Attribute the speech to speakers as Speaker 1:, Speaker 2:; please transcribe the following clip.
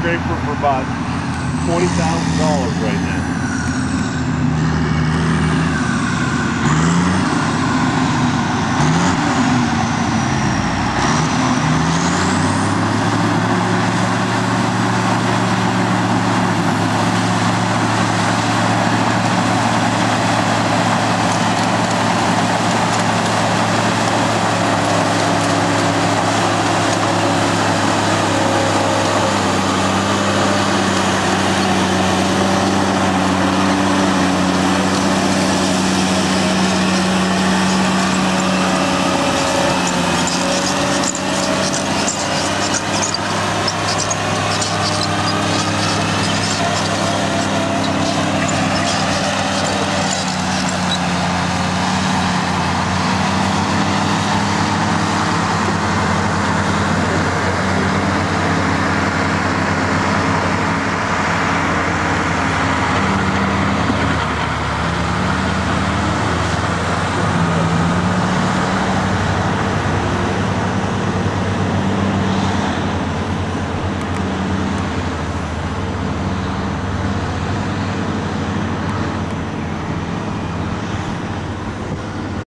Speaker 1: scraper for about $20,000 right now.